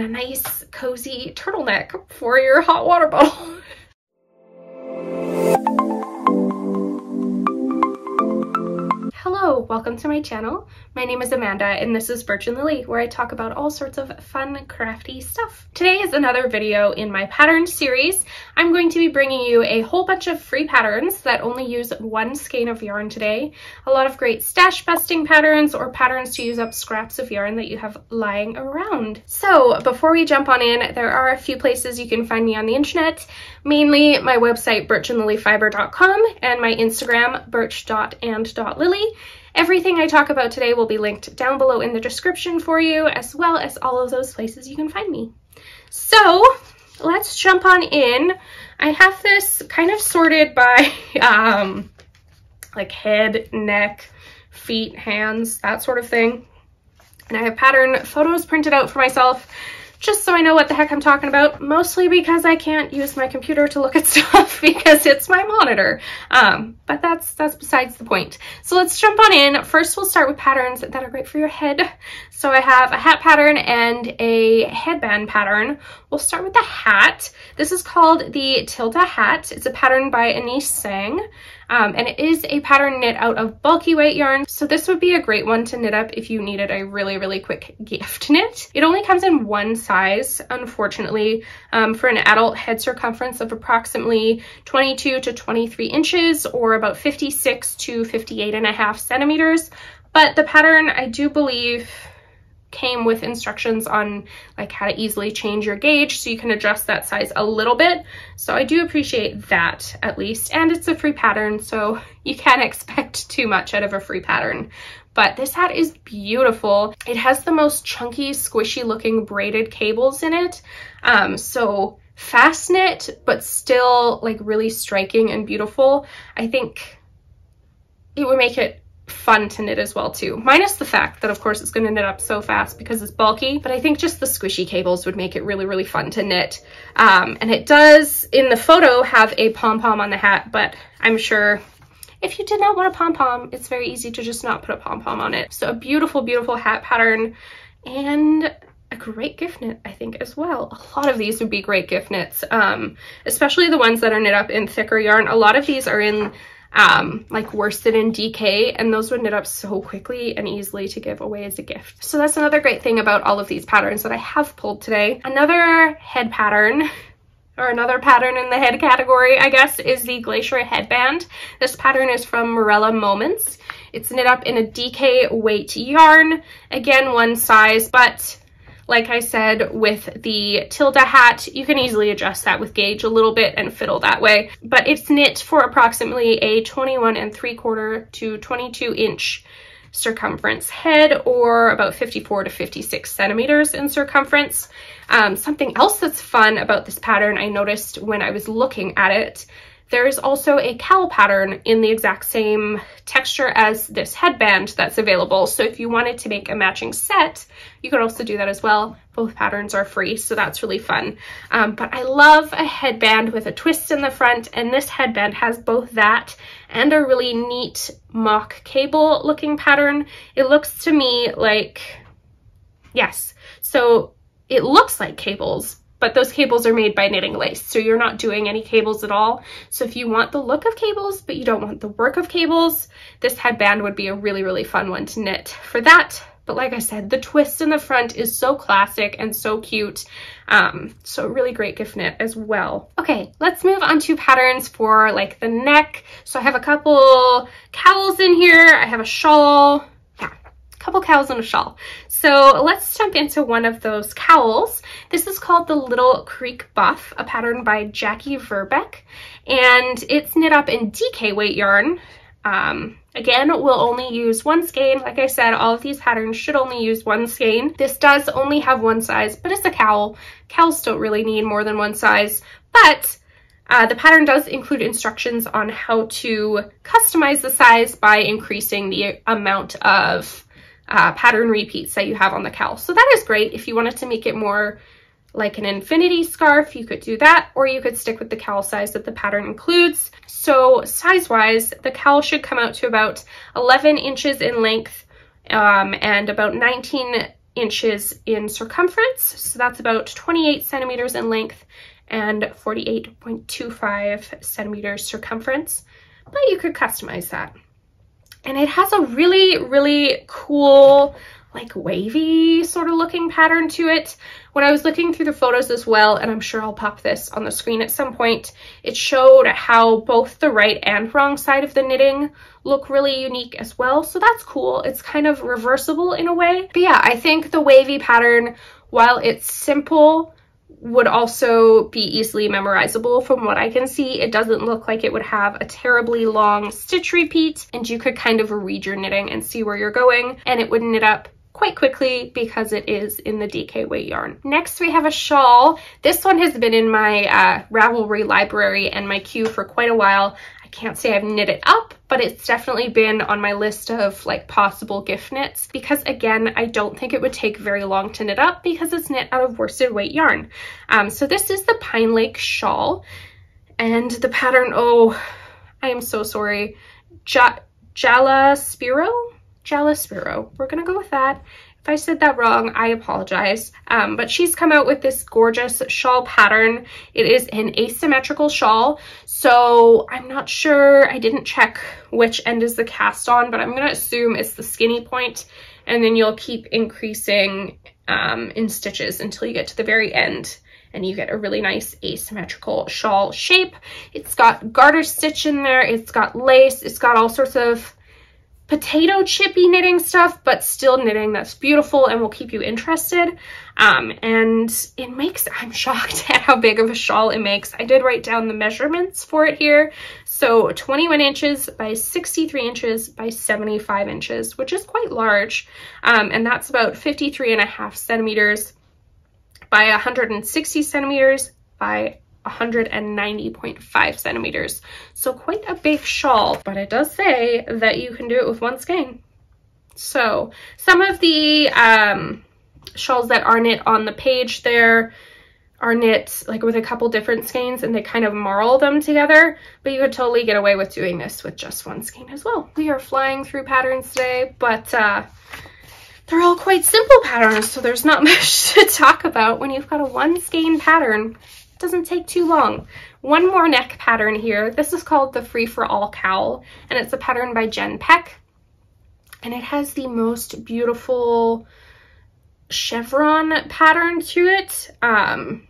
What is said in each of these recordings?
and a nice cozy turtleneck for your hot water bottle. Welcome to my channel. My name is Amanda and this is Birch and Lily where I talk about all sorts of fun crafty stuff. Today is another video in my pattern series. I'm going to be bringing you a whole bunch of free patterns that only use one skein of yarn today. A lot of great stash busting patterns or patterns to use up scraps of yarn that you have lying around. So before we jump on in, there are a few places you can find me on the internet, mainly my website birchandlilyfiber.com and my Instagram birch.and.lily. Everything I talk about today will be linked down below in the description for you, as well as all of those places you can find me. So let's jump on in. I have this kind of sorted by um, like head, neck, feet, hands, that sort of thing. And I have pattern photos printed out for myself just so I know what the heck I'm talking about, mostly because I can't use my computer to look at stuff because it's my monitor. Um, but that's that's besides the point. So let's jump on in. First, we'll start with patterns that are great for your head. So I have a hat pattern and a headband pattern. We'll start with the hat. This is called the Tiilda hat. It's a pattern by Inese Sang. Um, and it is a pattern knit out of bulky weight yarn. So this would be a great one to knit up if you needed a really, really quick gift knit. It only comes in one size, unfortunately, um, for an adult head circumference of approximately 22 to 23 inches or about 56 to 58 and a half centimeters. But the pattern, I do believe, came with instructions on like how to easily change your gauge so you can adjust that size a little bit. So I do appreciate that at least. And it's a free pattern, so you can't expect too much out of a free pattern. But this hat is beautiful. It has the most chunky, squishy looking braided cables in it. Um, so fast knit, but still like really striking and beautiful. I think it would make it fun to knit as well too. Minus the fact that of course it's going to knit up so fast because it's bulky, but I think just the squishy cables would make it really, really fun to knit. Um, and it does in the photo have a pom-pom on the hat, but I'm sure if you did not want a pom-pom, it's very easy to just not put a pom-pom on it. So a beautiful, beautiful hat pattern and a great gift knit, I think, as well. A lot of these would be great gift knits, um, especially the ones that are knit up in thicker yarn. A lot of these are in um, like worsted and DK, and those would knit up so quickly and easily to give away as a gift. So that's another great thing about all of these patterns that I have pulled today. Another head pattern or another pattern in the head category, I guess, is the Glacier headband. This pattern is from Mirella Moments. It's knit up in a DK weight yarn, again, one size, but like I said, with the Tiilda hat, you can easily adjust that with gauge a little bit and fiddle that way. But it's knit for approximately a 21 and 3 quarter to 22 inch circumference head or about 54 to 56 centimeters in circumference. Um, something else that's fun about this pattern I noticed when I was looking at it there is also a cowl pattern in the exact same texture as this headband that's available. So if you wanted to make a matching set, you could also do that as well. Both patterns are free, so that's really fun. Um, but I love a headband with a twist in the front, and this headband has both that and a really neat mock cable looking pattern. It looks to me like, yes, so it looks like cables, but those cables are made by knitting lace so you're not doing any cables at all. So if you want the look of cables but you don't want the work of cables this headband would be a really really fun one to knit for that. But like I said the twist in the front is so classic and so cute. Um, so really great gift knit as well. Okay let's move on to patterns for like the neck. So I have a couple cowls in here. I have a shawl. Yeah a couple cowls and a shawl. So let's jump into one of those cowls. This is called the Little Creek Buff, a pattern by Jacqui Verbeek, and it's knit up in DK weight yarn. Um, again, we'll only use one skein. Like I said, all of these patterns should only use one skein. This does only have one size, but it's a cowl. Cowls don't really need more than one size, but uh, the pattern does include instructions on how to customize the size by increasing the amount of uh, pattern repeats that you have on the cowl. So that is great. If you wanted to make it more like an infinity scarf, you could do that, or you could stick with the cowl size that the pattern includes. So size-wise, the cowl should come out to about 11 inches in length um, and about 19 inches in circumference. So that's about 28 centimeters in length and 48.25 centimeters circumference, but you could customize that. And it has a really, really cool like wavy sort of looking pattern to it. When I was looking through the photos as well, and I'm sure I'll pop this on the screen at some point, it showed how both the right and wrong side of the knitting look really unique as well. So that's cool. It's kind of reversible in a way. But yeah, I think the wavy pattern, while it's simple, would also be easily memorizable from what I can see. It doesn't look like it would have a terribly long stitch repeat and you could kind of read your knitting and see where you're going and it would knit up quite quickly because it is in the DK weight yarn. Next we have a shawl. This one has been in my uh, Ravelry library and my queue for quite a while. I can't say I've knit it up, but it's definitely been on my list of like possible gift knits because again, I don't think it would take very long to knit up because it's knit out of worsted weight yarn. Um, so this is the Pine Lake shawl and the pattern, oh, I am so sorry. Ja Jaala Spiro? Jaala Spiro. We're gonna go with that. If I said that wrong, I apologize. Um, but she's come out with this gorgeous shawl pattern. It is an asymmetrical shawl, so I'm not sure. I didn't check which end is the cast on, but I'm gonna assume it's the skinny point, and then you'll keep increasing um, in stitches until you get to the very end and you get a really nice asymmetrical shawl shape. It's got garter stitch in there, it's got lace, it's got all sorts of potato chippy knitting stuff, but still knitting that's beautiful and will keep you interested. Um, and it makes, I'm shocked at how big of a shawl it makes. I did write down the measurements for it here. So 21 inches by 63 inches by 75 inches, which is quite large. Um, and that's about 53 and a half centimeters by 160 centimeters by 190.5 centimeters. So quite a big shawl, but it does say that you can do it with one skein. So some of the um, shawls that are knit on the page there are knit like with a couple different skeins and they kind of marl them together, but you could totally get away with doing this with just one skein as well. We are flying through patterns today, but uh, they're all quite simple patterns, so there's not much to talk about when you've got a one skein pattern doesn't take too long. One more neck pattern here. This is called the Free for All Cowl, and it's a pattern by Jen Peck. And it has the most beautiful chevron pattern to it. Um,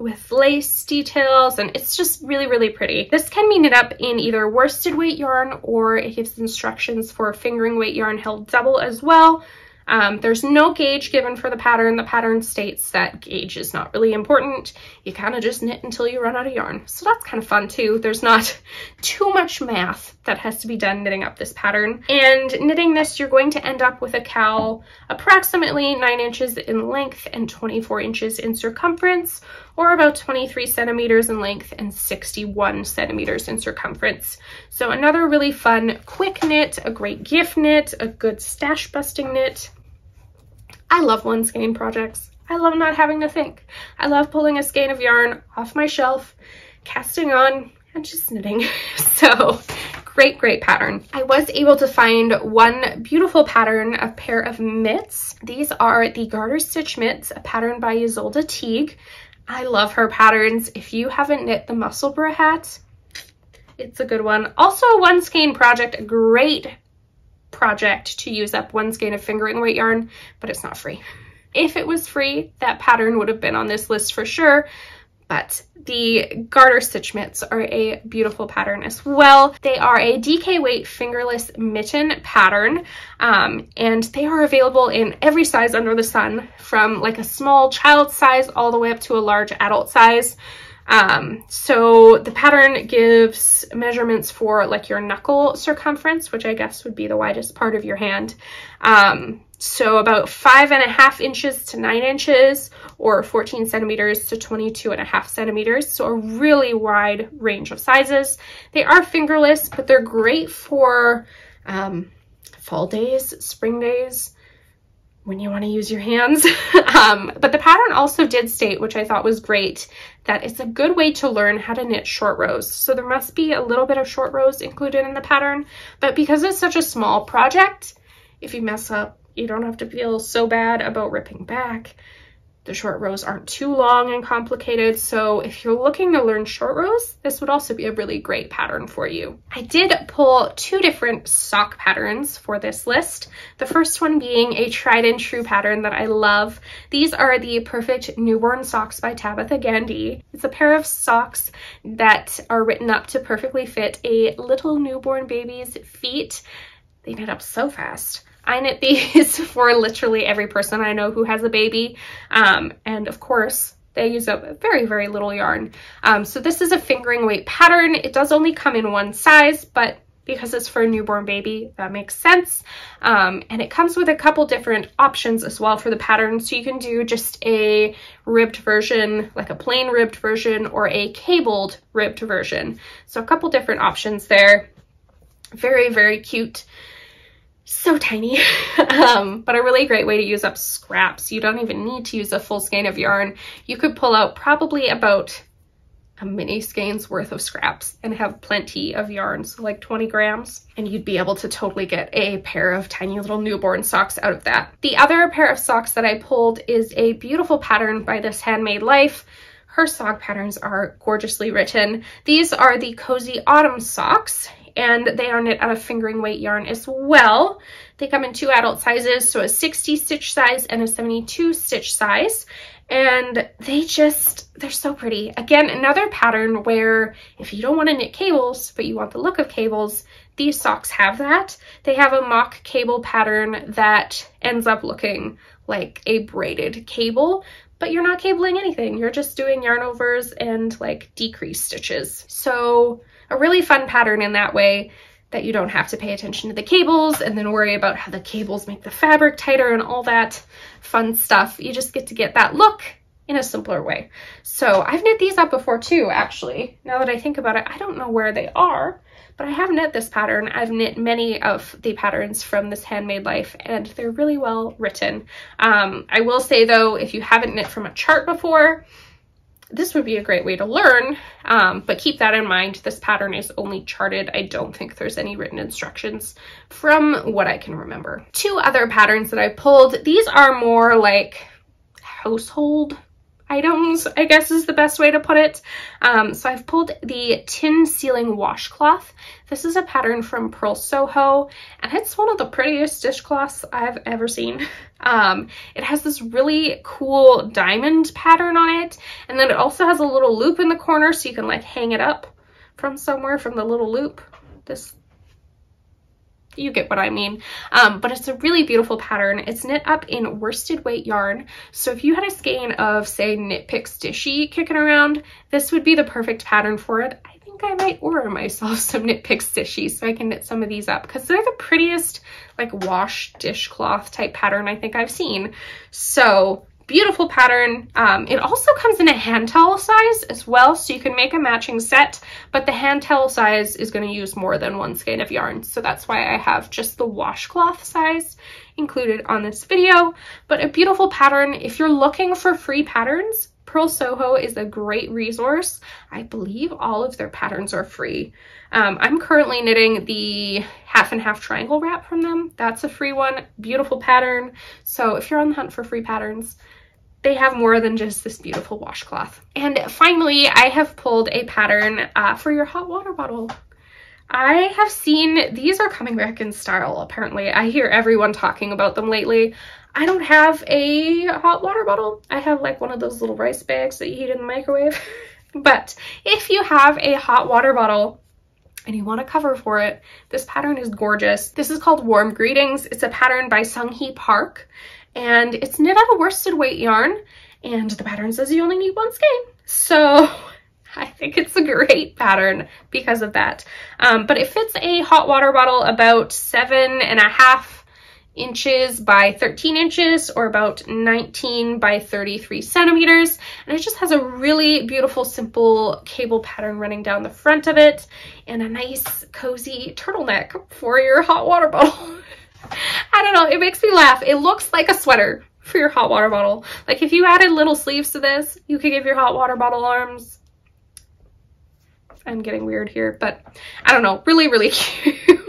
with lace details and it's just really really pretty. This can be knit up in either worsted weight yarn or it gives instructions for fingering weight yarn held double as well. Um, there's no gauge given for the pattern. The pattern states that gauge is not really important. You kind of just knit until you run out of yarn. So that's kind of fun too. There's not too much math that has to be done knitting up this pattern. And knitting this, you're going to end up with a cowl approximately 9 inches in length and 24 inches in circumference, or about 23 centimeters in length and 61 centimeters in circumference. So another really fun quick knit, a great gift knit, a good stash busting knit. I love one skein projects. I love not having to think. I love pulling a skein of yarn off my shelf, casting on, and just knitting. so great, great pattern. I was able to find one beautiful pattern, a pair of mitts. These are the garter stitch mitts, a pattern by Ysolda Teague. I love her patterns. If you haven't knit the Musselburgh hat, it's a good one. Also a one skein project, a great project to use up one skein of fingering weight yarn, but it's not free. If it was free, that pattern would have been on this list for sure, but the garter stitch mitts are a beautiful pattern as well. They are a DK weight fingerless mitten pattern um, and they are available in every size under the sun from like a small child size all the way up to a large adult size. Um, so the pattern gives measurements for like your knuckle circumference, which I guess would be the widest part of your hand. Um, so about five and a half inches to nine inches or 14 centimeters to 22 and a half centimeters. So a really wide range of sizes. They are fingerless, but they're great for um, fall days, spring days, when you want to use your hands. um, but the pattern also did state, which I thought was great, that it's a good way to learn how to knit short rows. So there must be a little bit of short rows included in the pattern, but because it's such a small project, if you mess up, You don't have to feel so bad about ripping back. The short rows aren't too long and complicated, so if you're looking to learn short rows, this would also be a really great pattern for you. I did pull two different sock patterns for this list. The first one being a tried and true pattern that I love. These are the Perfect Newborn Socks by Tabitha Gandee. It's a pair of socks that are written up to perfectly fit a little newborn baby's feet. They knit up so fast. I knit these for literally every person I know who has a baby. Um, and of course, they use up very, very little yarn. Um, so this is a fingering weight pattern. It does only come in one size, but because it's for a newborn baby, that makes sense. Um, and it comes with a couple different options as well for the pattern. So you can do just a ribbed version, like a plain ribbed version or a cabled ribbed version. So a couple different options there. Very, very cute so tiny, um, but a really great way to use up scraps. You don't even need to use a full skein of yarn. You could pull out probably about a mini skein's worth of scraps and have plenty of yarn, so like 20 grams, and you'd be able to totally get a pair of tiny little newborn socks out of that. The other pair of socks that I pulled is a beautiful pattern by this Handmade Life. Her sock patterns are gorgeously written. These are the Cozy Autumn socks, and they are knit out of fingering weight yarn as well. They come in two adult sizes, so a 60 stitch size and a 72 stitch size. And they just, they're so pretty. Again, another pattern where if you don't want to knit cables, but you want the look of cables, these socks have that. They have a mock cable pattern that ends up looking like a braided cable, but you're not cabling anything. You're just doing yarn overs and like decrease stitches. So a really fun pattern in that way that you don't have to pay attention to the cables and then worry about how the cables make the fabric tighter and all that fun stuff. You just get to get that look in a simpler way. So I've knit these up before too, actually. Now that I think about it, I don't know where they are, but I have knit this pattern. I've knit many of the patterns from this Handmade Life and they're really well written. Um, I will say though, if you haven't knit from a chart before, this would be a great way to learn, um, but keep that in mind. This pattern is only charted. I don't think there's any written instructions from what I can remember. Two other patterns that I pulled, these are more like household items, I guess is the best way to put it. Um, so I've pulled the tin Ceiling washcloth. This is a pattern from Purl Soho, and it's one of the prettiest dishcloths I've ever seen. Um, it has this really cool diamond pattern on it, and then it also has a little loop in the corner so you can like hang it up from somewhere from the little loop. This you get what I mean. Um, but it's a really beautiful pattern. It's knit up in worsted weight yarn. So if you had a skein of say Knit Picks Dishy kicking around, this would be the perfect pattern for it. I think I might order myself some Knit Picks Dishy so I can knit some of these up because they're the prettiest like wash dishcloth type pattern I think I've seen. So beautiful pattern. Um, it also comes in a hand towel size as well, so you can make a matching set, but the hand towel size is going to use more than one skein of yarn, so that's why I have just the washcloth size included on this video. But a beautiful pattern. If you're looking for free patterns, Purl Soho is a great resource. I believe all of their patterns are free. Um, I'm currently knitting the half and half triangle wrap from them. That's a free one, beautiful pattern. So if you're on the hunt for free patterns, they have more than just this beautiful washcloth. And finally, I have pulled a pattern uh, for your hot water bottle. I have seen, these are coming back in style apparently. I hear everyone talking about them lately. I don't have a hot water bottle. I have like one of those little rice bags that you heat in the microwave. but if you have a hot water bottle and you want a cover for it, this pattern is gorgeous. This is called Warm Greetings. It's a pattern by Sung-Hee Park and it's knit out of worsted weight yarn and the pattern says you only need one skein. So I think it's a great pattern because of that. Um, but it fits a hot water bottle about seven and a half inches by 13 inches or about 19 by 33 centimeters. And it just has a really beautiful, simple cable pattern running down the front of it and a nice cozy turtleneck for your hot water bottle. I don't know, it makes me laugh. It looks like a sweater for your hot water bottle. Like if you added little sleeves to this, you could give your hot water bottle arms. I'm getting weird here, but I don't know, really, really cute.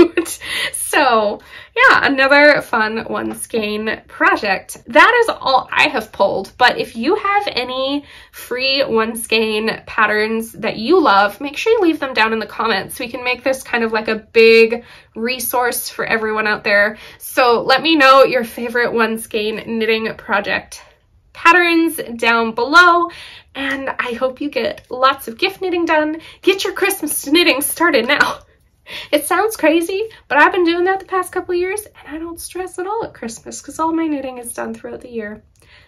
So yeah, another fun one skein project. That is all I have pulled, but if you have any free one skein patterns that you love, make sure you leave them down in the comments. We can make this kind of like a big resource for everyone out there. So let me know your favorite one skein knitting project patterns down below and I hope you get lots of gift knitting done. Get your Christmas knitting started now. It sounds crazy, but I've been doing that the past couple years and I don't stress at all at Christmas because all my knitting is done throughout the year.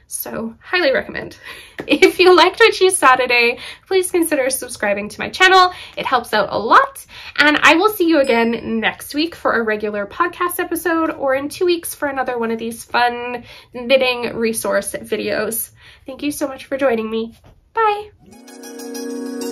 So highly recommend. If you liked what you saw today, please consider subscribing to my channel. It helps out a lot. And I will see you again next week for a regular podcast episode or in two weeks for another one of these fun knitting resource videos. Thank you so much for joining me. Bye.